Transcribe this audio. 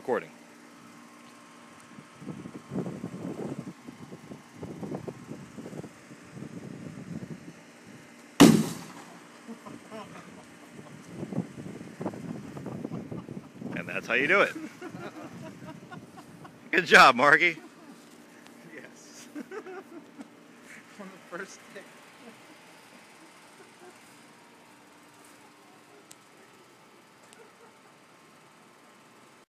recording. And that's how you do it. Good job, Margie. Yes. From the first day.